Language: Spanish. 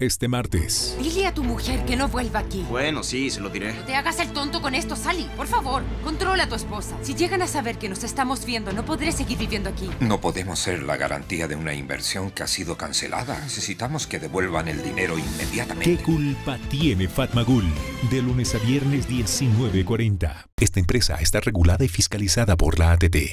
este martes. Dile a tu mujer que no vuelva aquí. Bueno, sí, se lo diré. No te hagas el tonto con esto, Sally. Por favor, controla a tu esposa. Si llegan a saber que nos estamos viendo, no podré seguir viviendo aquí. No podemos ser la garantía de una inversión que ha sido cancelada. Necesitamos que devuelvan el dinero inmediatamente. ¿Qué culpa tiene Fatmagul? De lunes a viernes 19.40. Esta empresa está regulada y fiscalizada por la ATT.